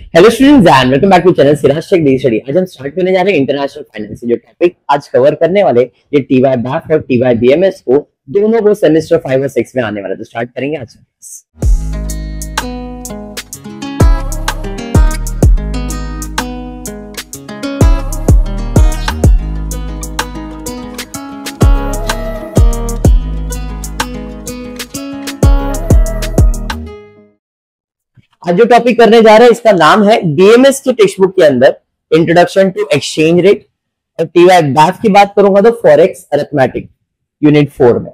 Hello students and welcome back to channel Siraj tech the study आज हम start करने जा रहे हैं इंटरनेशनल फाइनेंस जो टॉपिक आज कवर करने वाले ये टीवाई बैफ और टीवाई बीएमएस को दोनों को सेमेस्टर फाइव और सिक्स में आने वाला तो स्टार्ट करेंगे आज। आज जो टॉपिक करने जा रहे हैं, इसका नाम है बीएमएस की टेक्स्ट बुक के अंदर introduction to exchange rate TY BAF की बात करूँगा तो फॉरेक्स अरेथमेटिक यूनिट फोर में।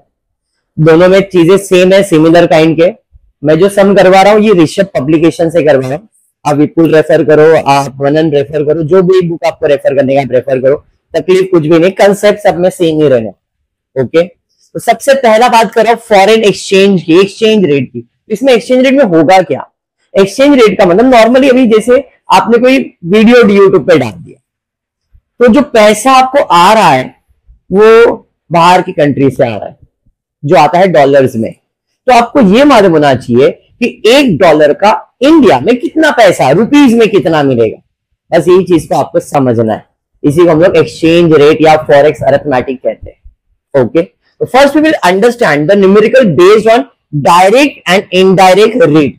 दोनों में चीज़ें सेम है सिमिलर काइंड के। मैं जो सम करवा रहा हूँ, ये ऋषभ पब्लिकेशन से करवा रहा हूँ। आप विपुल रेफर करो, आप वनन रेफर करो, जो भी बुक आपको रेफर करने का रेफर करो। तकलीफ़ कुछ भी नहीं कंसेप्ट सब में सेम ही रहने। ओके तो सबसे पहला बात करो फॉरेन एक्सचेंज की एक्सचेंज रेट की। इसमें एक्सचेंज रेट में होगा क्या? एक्सचेंज रेट का मतलब नॉर्मली अभी जैसे आपने कोई वीडियो यूट्यूब पे डाल दिया। तो जो पैसा आपको आ रहा है, वो बाहर की कंट्री से आ रहा है, जो आता है डॉलर्स में। तो आपको ये मालूम होना चाहिए कि एक डॉलर का इंडिया में कितना पैसा है रुपीज़ में कितना मिलेगा। बस यही चीज़ को आपको समझना है। इसी को हम लोग एक्सचेंज रेट या फॉरेक्स अरेथमेटिक कहते हैं। ओके तो first we will understand the numerical based on direct and indirect rate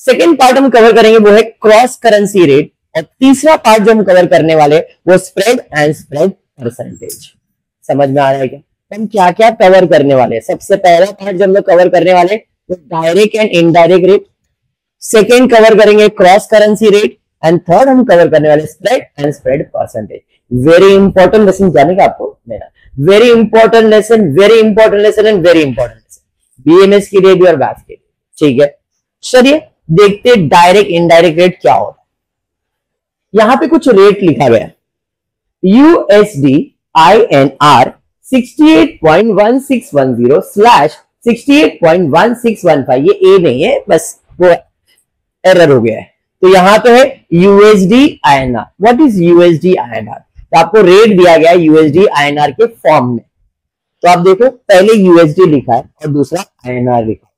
second part हम कवर करेंगे, वो है क्रॉस करेंसी रेट और तीसरा पार्ट जो हम कवर करने वाले वो स्प्रेड एंड स्प्रेड परसेंटेज समझ में आ रहा है क्या? हम क्या क्या कवर करने वाले सबसे पहला पार्ट जो हम लोग कवर करने वाले वो direct and indirect rate second cover करेंगे cross currency rate and third हम कवर करने वाले spread and spread percentage very important lesson जाने का आपको मेरा very important lesson very important lesson and very important lesson BMS की रेट और बैफ के लिए। ठीक है? चलिए देखते डायरेक्ट इनडायरेक्ट रेट क्या होता है। यहाँ पे कुछ रेट लिखा गया USD I N R sixty eight point one six one zero slash sixty eight point one six one five ये ए नहीं है, बस वो एरर हो गया है। तो यहाँ पे है USD I N R what is USD INR तो आपको रेट दिया गया है यूएसडी आईएनआर के फॉर्म में। तो आप देखो, पहले यूएसडी लिखा है और दूसरा आई एन आर लिखा है।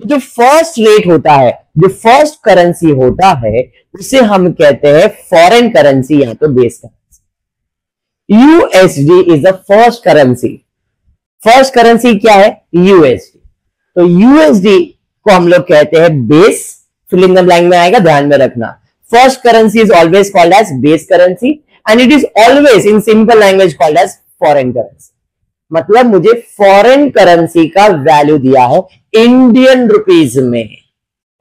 जो फ़र्स्ट रेट होता है, जो फ़र्स्ट करेंसी होता है, उसे हम कहते हैं फॉरेन करेंसी या तो base currency USD is the first currency first currency क्या है? यूएसडी तो यूएसडी को हम लोग कहते हैं बेस फिलिंगम लाइन में आएगा, ध्यान में रखना। First currency is always called as base currency and it is always in simple language called as foreign currency मतलब मुझे फॉरेन करेंसी का वैल्यू दिया है इंडियन रुपीज़ में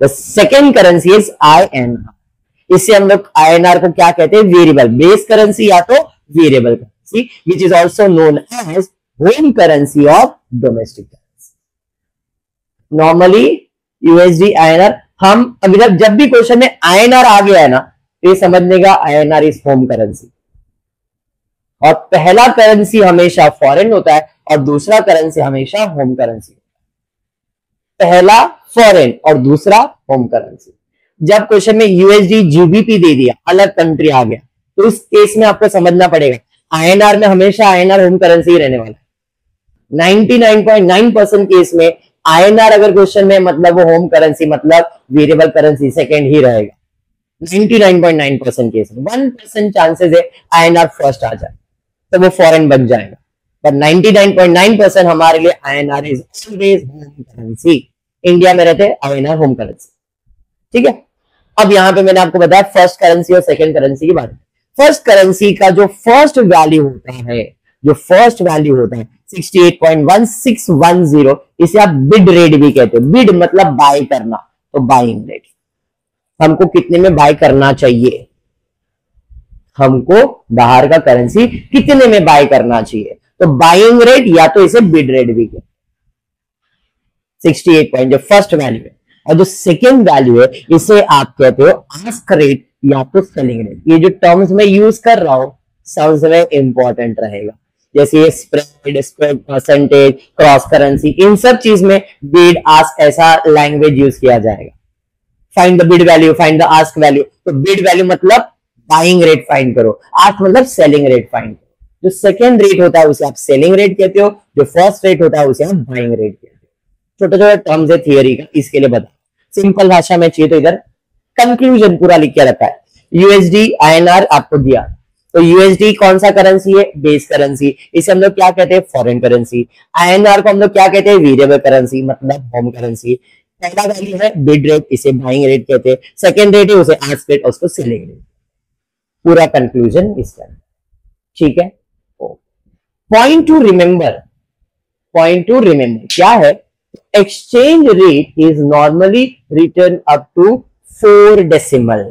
the second currency is I N R इससे हम लोग आई N are को क्या कहते हैं? वेरिएबल बेस करेंसी या तो variable currency which is also known as home currency of domestic currency normally USD I N R हम अभी जब जब भी क्वेश्चन में आई एन आर आ गया है ना तो ये समझने का I N R is home currency और पहला करेंसी हमेशा फॉरेन होता है, और दूसरा करेंसी हमेशा होम करेंसी पहला फॉरेन और दूसरा होम करेंसी जब क्वेश्चन में यूएसडी जीबीपी दे दिया, अलग कंट्री आ गया तो इस केस में आपको समझना पड़ेगा आईएनआर में हमेशा आईएनआर होम करेंसी ही रहने वाला है. 99.9 परसेंट केस में आईएनआर अगर क्वेश्चन में मतलब वो होम करेंसी मतलब वेरिएबल करेंसी सेकेंड ही रहेगा. 99.9 परसेंट केस में वन परसेंट चांसेस है आईएनआर फ़र्स्ट आ जाए तो वो फॉरेन बन जाएगा. पर 99.9 परसेंट हमारे लिए INR is always home currency India में रहते हैं होम करेंसी ठीक है? अब यहाँ पे मैंने आपको बताया फ़र्स्ट करेंसी और सेकंड करेंसी की बात। फ़र्स्ट करेंसी का जो फ़र्स्ट वैल्यू होता है, जो फ़र्स्ट वैल्यू होता है 68.1610 इसे आप बिड रेट भी कहते हैं। बिड मतलब बाय करना तो बाइंग रेट हमको कितने में बाय करना चाहिए? हमको बाहर का करेंसी कितने में बाय करना चाहिए? तो बाइंग रेट या तो इसे बिड रेट भी कहते 68 पॉइंट जो फ़र्स्ट वैल्यू है। और जो सेकेंड वैल्यू है, इसे आप कहते हो आस्क रेट या तो सेलिंग रेट ये जो टर्म्स में यूज़ कर रहा हूँ समझ में इंपॉर्टेंट रहेगा। जैसे ये spread spread percentage cross currency इन सब चीज़ में बीड आस्क ऐसा लैंग्वेज यूज़ किया जाएगा। Find the bid value find the ask value तो बिड वैल्यू मतलब बाइंग रेट फाइंड करो। आस्क मतलब सेलिंग रेट फाइंड करो। जो सेकेंड रेट होता है, उसे आप सेलिंग रेट कहते हो। जो फ़र्स्ट रेट होता है, उसे आप बाइंग रेट कहते हो। छोटे छोटे टर्म्स है थियरी का, इसके लिए बता। सिंपल भाषा में चाहिए तो इधर कंक्लूजन पूरा लिख के रखा है। यूएसडी आईएनआर आपको दिया। तो यूएसडी कौन सा करेंसी है? बेस करेंसी इसे हम लोग क्या कहते हैं? फॉरेन करेंसी आईएनआर को हम लोग क्या कहते हैं? वेरिएबल करेंसी मतलब होम करेंसी पहला वैल्यू है बिड रेट इसे बाइंग रेट कहते हैं। सेकेंड रेट है उसे आस्क रेट उसको सेलिंग रेट पूरा कंक्लूजन इसका। ठीक है? Point to remember point to remember क्या है? Exchange rate is normally return up to four decimal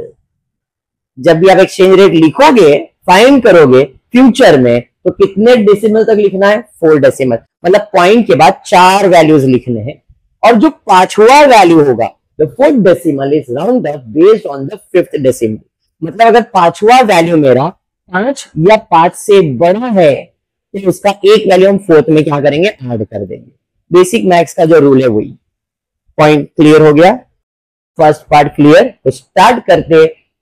जब भी आप एक्सचेंज रेट लिखोगे फाइंड करोगे फ्यूचर में तो कितने डेसिमल तक लिखना है? फोर डेसिमल मतलब पॉइंट के बाद चार वैल्यूज़ लिखने हैं। और जो पांचवा वैल्यू होगा the fourth decimal is round based on the fifth decimal मतलब अगर पांचवा वैल्यू मेरा पाँच या पाँच से बड़ा है तो उसका एक वैल्यू हम फोर्थ में क्या करेंगे? ऐड कर देंगे। बेसिक मैथ्स का जो रूल है वही। पॉइंट क्लियर हो गया। फ़र्स्ट पार्ट क्लियर तो स्टार्ट करते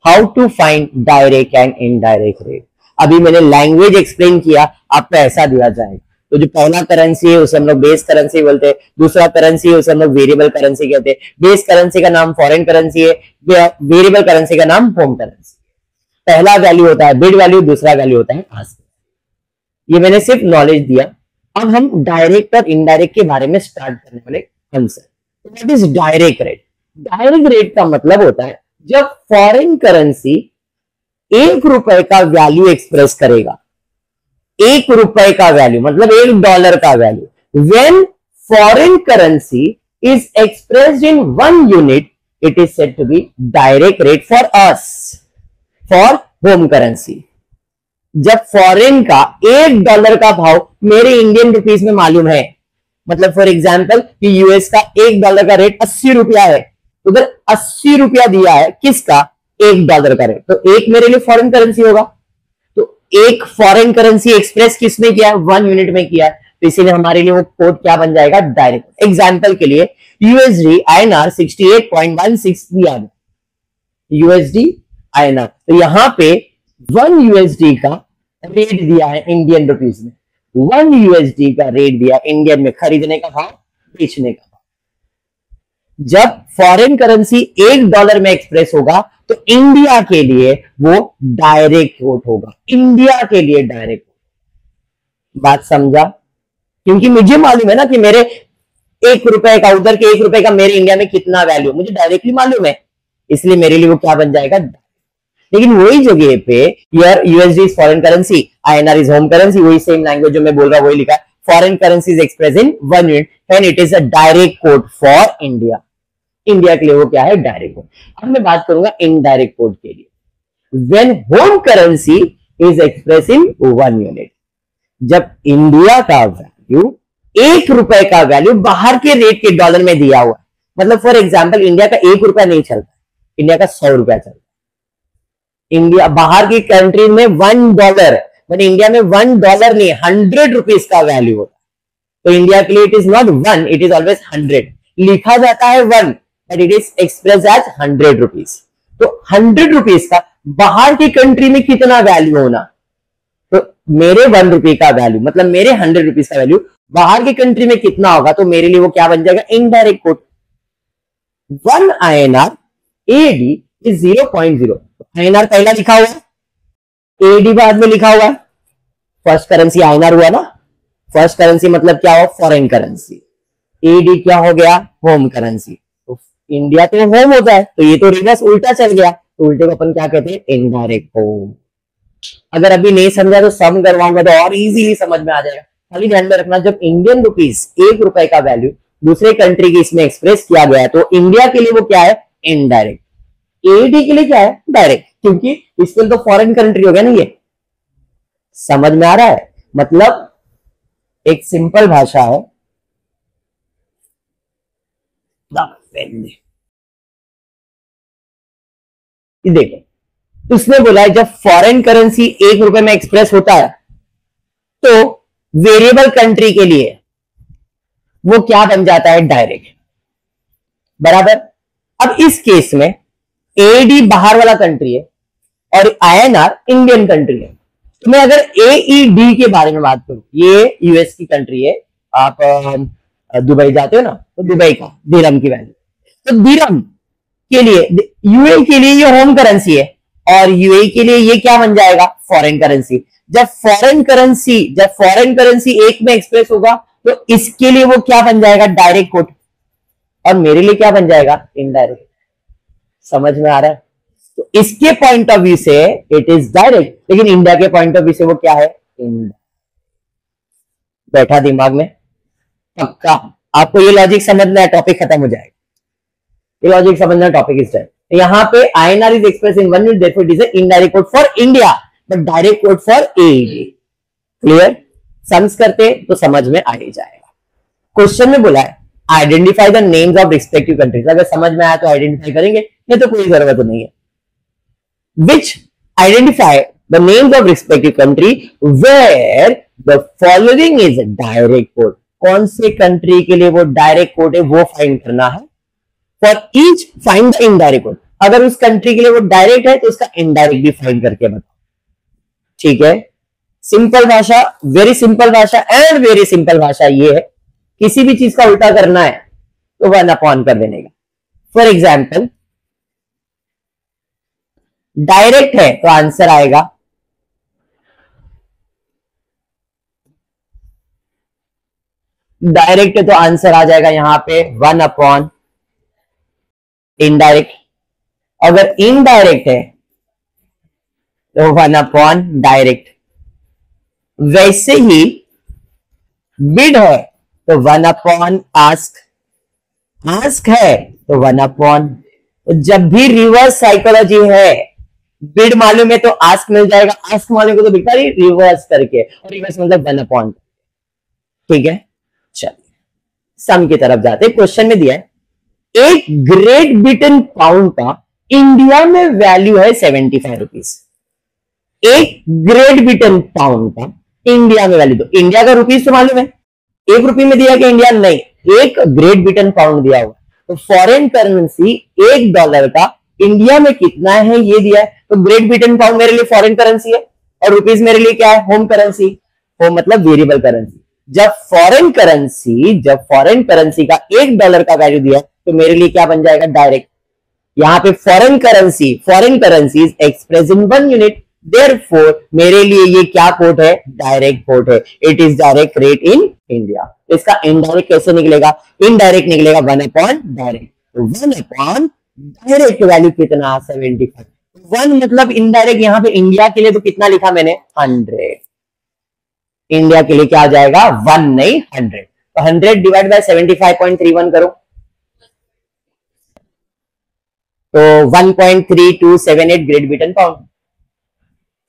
how to find direct and indirect rate अभी मैंने लैंग्वेज एक्सप्लेन किया, आपको ऐसा दिया जाएगा तो जो पहला करेंसी है, उसे हम लोग बेस करेंसी बोलते हैं। दूसरा करेंसी है, उसे हम लोग वेरिएबल करेंसी कहते हैं। बेस करेंसी का नाम फॉरेन करेंसी है। वेरिएबल करेंसी का नाम होम करेंसी पहला वैल्यू होता है बिड वैल्यू दूसरा वैल्यू होता है, आस्क। ये मैंने सिर्फ़ नॉलेज दिया। अब हम डायरेक्ट और इनडायरेक्ट के बारे में स्टार्ट करने वाले answer what is direct rate direct rate का मतलब होता है, जब फॉरेन करेंसी एक रुपए का वैल्यू एक्सप्रेस करेगा। एक रुपए का वैल्यू मतलब एक डॉलर का value when foreign currency is expressed in one unit it is said to be direct rate for us for home currency जब फॉरेन का एक डॉलर का भाव मेरे इंडियन रुपीज़ में मालूम है मतलब फॉर एग्ज़ाम्पल कि यूएस का एक डॉलर का रेट अस्सी रुपया है उधर अस्सी रुपया दिया है किसका? एक डॉलर का रेट तो एक मेरे लिए फॉरेन करेंसी होगा। तो एक फॉरेन करेंसी एक्सप्रेस किसने किया? है वन यूनिट में किया। है तो इसीलिए हमारे लिए वो कोड क्या बन जाएगा? डायरेक्ट एग्ज़ाम्पल के लिए USD I N R sixty eight point one six USD I R तो यहाँ पे वन यूएसडी का रेट दिया है इंडियन रुपीज़ में। वन यूएसडी का रेट दिया इंडियन में खरीदने का भाव बेचने का जब फॉरेन करेंसी एक डॉलर में एक्सप्रेस होगा तो इंडिया के लिए वो डायरेक्ट कोट होगा। इंडिया के लिए डायरेक्ट बात समझा? क्योंकि मुझे मालूम है ना कि मेरे एक रुपए का, उधर के एक रुपए का मेरे इंडिया में कितना वैल्यू मुझे डायरेक्टली मालूम है। इसलिए मेरे लिए वो क्या बन जाएगा? लेकिन वही जगह पे यार USD is foreign currency INR is home currency वही सेम लैंग्वेज जो मैं बोल रहा हूँ, वही लिखा foreign currency is express in one unit and it is a direct quote for India India के लिए वो क्या है? डायरेक्ट कोड अब मैं बात करूँगा इनडायरेक्ट कोड के लिए। When home currency is express in one unit जब इंडिया का वैल्यू एक रुपए का वैल्यू बाहर के रेट के डॉलर में दिया हुआ मतलब फॉर एग्ज़ाम्पल इंडिया का एक रुपया नहीं चलता इंडिया का सौ रुपया चलता इंडिया, बाहर की कंट्री में वन डॉलर बट इंडिया में वन डॉलर नहीं हंड्रेड रुपीज़ का वैल्यू होता है। तो इंडिया के लिए it is not one it is always hundred लिखा जाता है one but it is express as hundred rupees तो हंड्रेड रुपीज़ का बाहर की कंट्री में कितना वैल्यू होना? तो मेरे वन रुपए का वैल्यू मतलब मेरे हंड्रेड रुपीज़ का वैल्यू बाहर की कंट्री में कितना होगा तो मेरे लिए वो क्या बन जाएगा? Indirect quote one I N R A D is zero point zero I पहला लिखा हुआ है। ए डी बाद में लिखा हुआ है। First currency I N R हुआ ना। फ़र्स्ट करेंसी मतलब क्या हुआ? फॉरेन करेंसी एडी क्या हो गया? होम करेंसी तो इंडिया तो होम होता है। तो ये तो रिवर्स उल्टा चल गया। तो उल्टे को अपन क्या कहते हैं? इनडायरेक्ट होम अगर अभी नहीं समझा तो सम करवाऊँगा तो और इजीली समझ में आ जाएगा। खाली ध्यान में रखना, जब इंडियन रुपीज़ एक रुपए का वैल्यू दूसरे कंट्री की इसमें एक्सप्रेस किया गया है तो इंडिया के लिए वो क्या है? इनडायरेक्ट एडी के लिए क्या है? डायरेक्ट क्योंकि इसके लिए तो फॉरेन कंट्री हो गया ना ये। समझ में आ रहा है? मतलब एक सिंपल भाषा है। देखो उसने बोला जब फॉरेन करेंसी एक रुपए में एक्सप्रेस होता है तो वेरिएबल कंट्री के लिए वो क्या बन जाता है? डायरेक्ट बराबर? अब इस केस में एडी बाहर वाला कंट्री है और आईएनआर इंडियन कंट्री है। तो मैं अगर एईडी e के बारे में बात करूँ, ये यूएस की कंट्री है। आप दुबई जाते हो ना तो दुबई का दिरम की वैल्यू तो दिरम के लिए यूए के लिए ये होम करेंसी है और यूए के लिए ये क्या बन जाएगा? फॉरेन करेंसी जब फॉरेन करेंसी जब फॉरेन करेंसी एक में एक्सप्रेस होगा तो इसके लिए वो क्या बन जाएगा? डायरेक्ट कोट और मेरे लिए क्या बन जाएगा? इनडायरेक्ट समझ में आ रहा है? तो इसके पॉइंट ऑफ़ व्यू से इट इज़ डायरेक्ट लेकिन इंडिया के पॉइंट ऑफ़ व्यू से वो क्या है? इंडिया। बैठा दिमाग में। पक्का। आपको ये लॉजिक समझना है टॉपिक खत्म हो जाएगा। ये लॉजिक समझना टॉपिक इस टाइम यहाँ पे INR is express in one minute therefore it is indirect code for India but direct code for AD clear sums करते तो समझ में आ ही जाएगा। क्वेश्चन में बोला है identify the names of respective countries अगर समझ में आया तो आइडेंटिफाई करेंगे। नहीं तो कोई ज़रूरत नहीं है। Which identify the names of respective country where the following is direct code कौन से कंट्री के लिए वो डायरेक्ट कोड है, वो फाइंड करना है। For each find the indirect code अगर उस कंट्री के लिए वो डायरेक्ट है तो उसका इनडायरेक्ट भी फाइंड करके बताओ। ठीक है? सिंपल भाषा वेरी सिंपल भाषा एंड वेरी सिंपल भाषा ये है। किसी भी चीज़ का उल्टा करना है तो वन अपॉन कर देने का। फॉर एग्ज़ाम्पल डायरेक्ट है तो आंसर आएगा। डायरेक्ट है तो आंसर आ जाएगा यहाँ पे वन अपॉन इनडायरेक्ट अगर इनडायरेक्ट है तो वन अपॉन डायरेक्ट। वैसे ही बिड है तो वन अपॉन आस्क आस्क है तो वन अपॉन। तो जब भी रिवर्स साइकोलॉजी है बिड मालूम है तो आस्क मिल जाएगा। आस्क मालूम तो बिकता रिवर्स करके। और रिवर्स मतलब वन अपॉन ठीक है? चलिए। सम की तरफ़ जाते क्वेश्चन में दिया है। एक ग्रेट ब्रिटेन पाउंड का इंडिया में वैल्यू है सेवेंटी फाइव रुपीज़ एक ग्रेट ब्रिटेन पाउंड का इंडिया में वैल्यू तो इंडिया का रुपीज़ तो मालूम है। एक रुपये में दिया कि इंडिया नहीं। एक ग्रेट ब्रिटेन पाउंड दिया हुआ। तो फॉरेन करेंसी एक डॉलर का इंडिया में कितना है ये दिया है? तो ग्रेट ब्रिटेन पाउंड मेरे लिए फॉरेन करेंसी है? और रुपीज़ मेरे लिए क्या है? होम करेंसी होम मतलब वेरिएबल करेंसी जब फॉरेन करेंसी जब फॉरेन करेंसी का एक डॉलर का वैल्यू दिया तो मेरे लिए क्या बन जाएगा? डायरेक्ट यहाँ पे foreign currency foreign currency express in one unit therefore मेरे लिए ये क्या कोड है? डायरेक्ट कोट है. It is direct rate in India इसका इनडायरेक्ट कैसे निकलेगा? इनडायरेक्ट निकलेगा one upon direct one upon direct value कितना? सेवेंटी फाइव वन मतलब इनडायरेक्ट यहाँ पे इंडिया के लिए तो कितना लिखा मैंने? हंड्रेड इंडिया के लिए क्या जाएगा? वन नहीं हंड्रेड तो hundred divide by seventy five point three one करो। तो one point three two seven eight Great Britain pound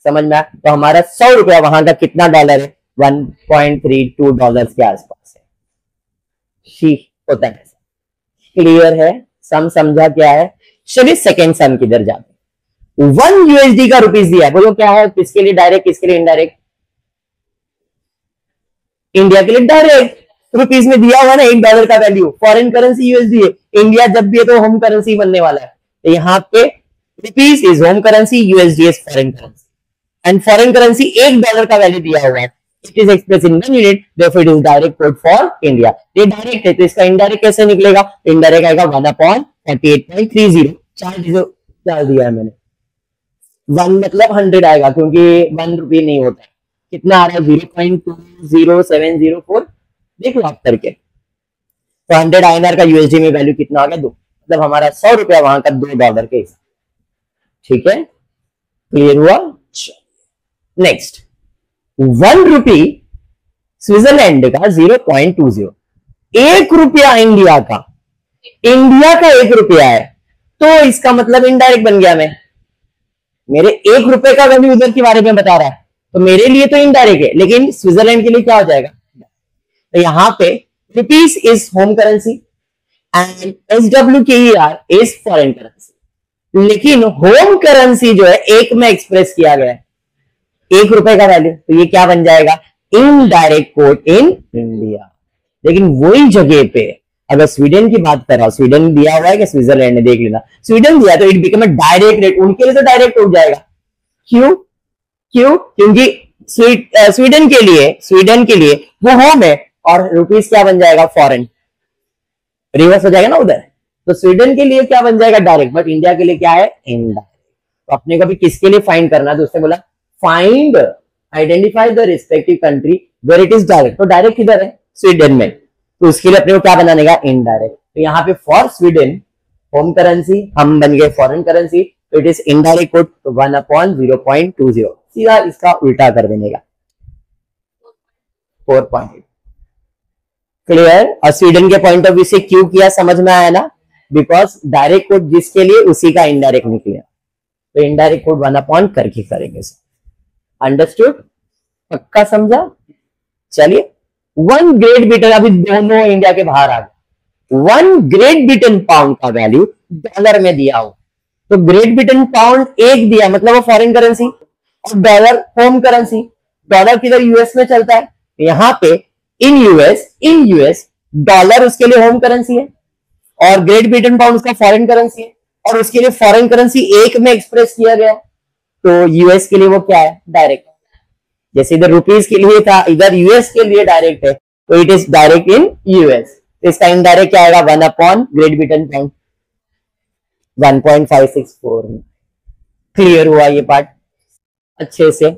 समझ में तो हमारा सौ रुपया वहाँ का कितना डॉलर है? वन पॉइंट के आसपास है। शी, होता है। क्लियर है? सम समझा क्या है? चलिए सेकेंड सम किधर जाते वन यूएसडी का रुपीज़ दिया बोलो, क्या है? किसके लिए डायरेक्ट किसके लिए इनडायरेक्ट इंडिया के लिए डायरेक्ट रुपीज़ में दिया हुआ ना एक डॉलर का वैल्यू फॉरेन करेंसी यूएसडी है। इंडिया जब भी है तो होम करेंसी बनने वाला है। तो यहाँ पे rupees is home currency USD is foreign currency and foreign currency एक डॉलर का वैल्यू दिया हुआ है। It is express in one unit therefore it is direct code for India ये डायरेक्ट है तो इसका इनडायरेक्ट कैसे निकलेगा? इनडायरेक्ट आएगा one upon thirty eight point three zero चार ज़ीरो डाल दिया मैंने। वन मतलब हंड्रेड आएगा, क्योंकि वन रुपये नहीं होता है। कितना आ रहा है? Zero point two zero seven zero four देख लो करके। तो हंड्रेड आई का यूएसडी में वैल्यू कितना आ गया? दो। मतलब हमारा सौ रुपया वहाँ का दो डॉलर के ठीक है? क्लियर हुआ? नेक्स्ट वन रुपी स्विट्जरलैंड का ज़ीरो पॉइंट टू ज़ीरो। एक रुपया इंडिया का। इंडिया का एक रुपया है। तो इसका मतलब इनडायरेक्ट बन गया मैं। मेरे एक रुपए का वैल्यू उधर के बारे में बता रहा है। तो मेरे लिए तो इनडायरेक्ट है, लेकिन स्विट्जरलैंड के लिए क्या हो जाएगा? तो यहाँ पे rupees is home currency and S W K R is foreign currency लेकिन होम करेंसी जो है, एक में एक्सप्रेस किया गया है। एक रुपए का वैल्यू तो ये क्या बन जाएगा? इनडायरेक्ट कोड इन इंडिया लेकिन वही जगह पे अगर स्वीडन की बात कर रहा हूँ स्वीडन दिया हुआ है कि स्विट्जरलैंड ने देख लेना। स्वीडन दिया तो इट बिकम डायरेक्ट रेट उनके लिए तो डायरेक्ट उठ जाएगा। क्यों? क्यों? क्योंकि स्वीडन के लिए स्वीडन के लिए वो होम है और रुपीज़ क्या बन जाएगा? फॉरेन रिवर्स हो जाएगा ना उधर। तो स्वीडन के लिए क्या बन जाएगा? डायरेक्ट बट इंडिया के लिए क्या है? इनडायरेक्ट तो अपने को भी किसके लिए फाइन करना है? तो उसने बोला find identify the respective country where it is direct तो डायरेक्ट किधर है स्वीडन में। तो उसके लिए अपने को क्या बनाने का? इनडायरेक्ट तो यहाँ पे फॉर स्वीडन होम करेंसी हम बन गए फॉरेन करेंसी तो it is indirect code one upon zero point two zero सीधा इसका उल्टा कर देने का। फोर पॉइंट क्लियर और स्वीडन के पॉइंट ऑफ़ व्यू से क्यों किया समझ में आया ना? बिकॉज़ डायरेक्ट कोड जिसके लिए, उसी का इनडायरेक्ट निकले। तो इनडायरेक्ट कोड वन अपॉन करके करेंगे अंडरस्टूड पक्का समझा? चलिए वन ग्रेट ब्रिटेन अभी दोनों इंडिया के बाहर आ गए। वन ग्रेट ब्रिटेन पाउंड का वैल्यू डॉलर में दिया हो। तो ग्रेट ब्रिटेन पाउंड एक दिया मतलब वो फॉरेन करेंसी और डॉलर होम करेंसी डॉलर किधर यूएस में चलता है? यहाँ पे in US in US dollar उसके लिए होम करेंसी है और ग्रेट ब्रिटेन पाउंड उसका फॉरेन करेंसी है और उसके लिए फॉरेन करेंसी एक में एक्सप्रेस किया गया तो यूएस के लिए वो क्या है? डायरेक्ट जैसे इधर रुपीज़ के लिए था, इधर यूएस के लिए डायरेक्ट है तो it is direct in US इसका इनडायरेक्ट क्या आएगा? One upon Great Britain pound one point five six four clear हुआ ये पार्ट अच्छे से।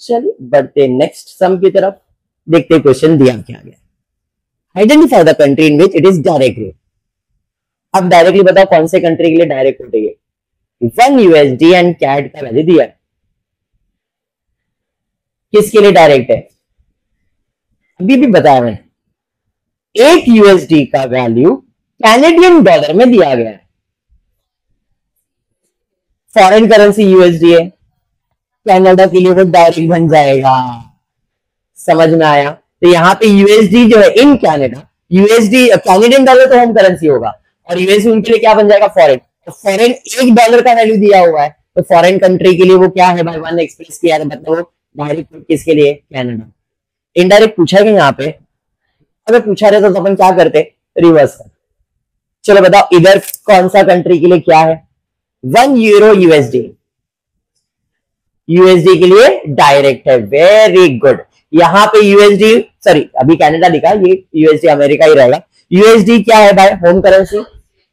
चलिए, बढ़ते नेक्स्ट सम की तरफ़। देखते क्वेश्चन दिया क्या गया। Identify the country in which it is direct rate अब डायरेक्टली बताओ कौन से कंट्री के लिए डायरेक्ट रेट है वन यूएसडी एंड कैट का वैल्यू दिया है। किसके लिए डायरेक्ट है? अभी भी बताया मैंने एक यूएसडी का वैल्यू कैनेडियन डॉलर में दिया गया है। फॉरेन करेंसी यूएसडी है। कैनेडा के लिए वो डायरेक्ट बन जाएगा। समझ में आया? तो यहाँ पे यूएसडी जो है in Canada USD Canadian dollar तो होम करेंसी होगा। और यूएसडी उनके लिए क्या बन जाएगा? फॉरेन तो फॉरेन एक डॉलर का वैल्यू दिया हुआ है। तो फॉरेन कंट्री के लिए वो क्या है भाई? वन एक्सप्रेस किया है। मतलब डायरेक्ट किसके लिए? कैनेडा इनडायरेक्ट पूछा गया यहाँ पे? अगर पूछा रहे तो अपन क्या करते? रिवर्स कर। चलो बताओ, इधर कौन सा कंट्री के लिए क्या है? वन यूरो यूएसडी यूएसडी के लिए डायरेक्ट है। वेरी गुड यहाँ पे यूएसडी सॉरी अभी कनाडा लिखा ये यूएसडी अमेरिका ही रहेगा। यूएसडी क्या है भाई? होम करेंसी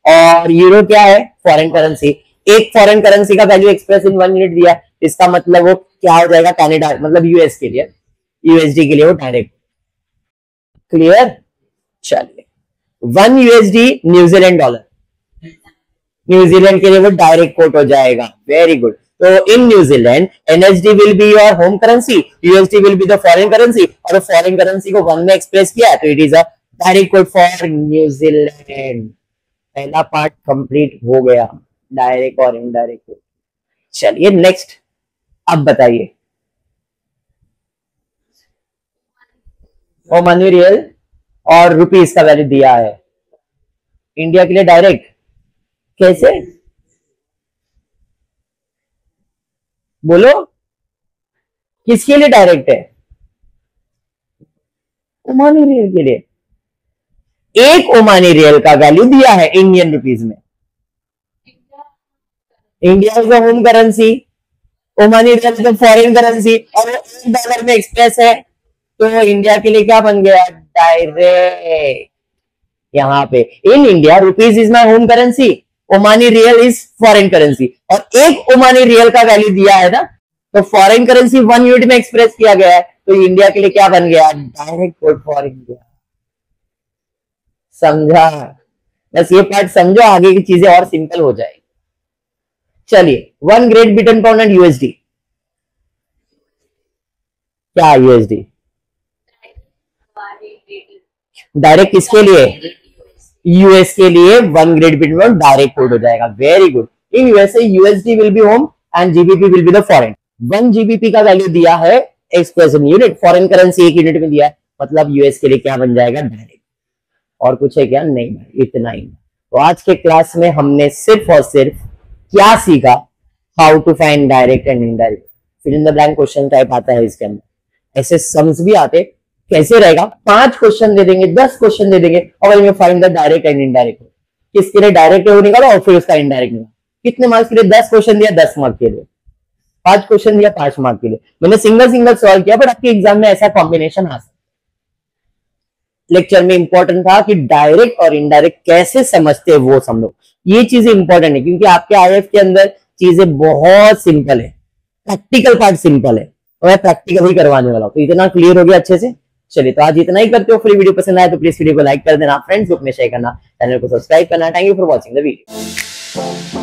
और यूरो क्या है? फॉरेन करेंसी एक फॉरेन करेंसी का value express in one unit दिया। इसका मतलब वो क्या हो जाएगा? कैनेडा मतलब यूएस के लिए। यूएसडी के लिए वो डायरेक्ट क्लियर चलिए। One USD New Zealand dollar New Zealand के लिए वो डायरेक्ट कोट हो जाएगा। वेरी गुड तो in New Zealand NSD will be your home currency USD will be the foreign currency और फॉरेन करेंसी को वन में एक्सप्रेस किया तो it is a direct quote for New Zealand पहला part complete हो गया direct और इनडायरेक्ट चलिए नेक्स्ट अब बताइए। ओ मनी रियल और रुपीज़ का वैल्यू दिया है। इंडिया के लिए डायरेक्ट कैसे? बोलो। किसके लिए डायरेक्ट है? ओमानी रियल के लिए। एक ओमानी रियल का वैल्यू दिया है इंडियन रुपीज़ में। India is a home currency Omani rial तो फॉरेन करेंसी और डॉलर में एक्सप्रेस है तो इंडिया के लिए क्या बन गया? डायरेक्ट यहाँ पे in India rupees is my home currency Omani rial is foreign currency और एक ओमानी रियल का वैल्यू दिया है ना तो फॉरेन करेंसी वन यूनिट में एक्सप्रेस किया गया है तो इंडिया के लिए क्या बन गया? डायरेक्ट फॉर इंडिया समझा। बस ये पार्ट समझो, आगे की चीज़ें और सिंपल हो जाएगी। चलिए one Great Britain pound and USD क्या यूएसडी डायरेक्ट किसके लिए? यूएस के लिए one Great Britain pound direct code हो जाएगा। Very good in USA USD will be home and GBP will be the foreign one GBP का value दिया है एक्सप्रेशन यूनिट फॉरेन करेंसी एक यूनिट में दिया है। मतलब यूएस के लिए क्या बन जाएगा? डायरेक्ट और कुछ है क्या नहीं, इतना ही। तो आज के क्लास में हमने सिर्फ़ और सिर्फ़ क्या सीखा? How to find direct and indirect फिर in the blank question type आता है इसके अंदर। ऐसे सम्स भी आते कैसे रहेगा? पाँच क्वेश्चन दे देंगे, दस क्वेश्चन दे देंगे, और में find the direct and indirect किसके लिए डायरेक्ट वो निकालो और फिर उसका इनडायरेक्ट निकालो कितने मार्क्स के लिए? दस क्वेश्चन दिया, दस मार्क के लिए। पाँच क्वेश्चन दिया, पाँच मार्क के लिए। मैंने सिंगल सिंगल सॉल्व किया बट आपके एग्ज़ाम में ऐसा कॉम्बिनेशन आ सकता लेक्चर में इंपॉर्टेंट था कि डायरेक्ट और इनडायरेक्ट कैसे समझते हैं वो सब लोग। ये चीज़ें इंपॉर्टेंट है, क्योंकि आपके आईएफ के अंदर चीज़ें बहुत सिंपल है। प्रैक्टिकल पार्ट सिंपल है। और मैं प्रैक्टिकल ही करवाने वाला हूँ। तो इतना क्लियर हो गया अच्छे से? चलिए तो आज इतना ही करते हो। फिर वीडियो पसंद आए तो प्लीज़ वीडियो को लाइक कर देना। फ्रेंड्स ग्रुप में शेयर करना। चैनल को सब्सक्राइब करना। Thank you for watching the video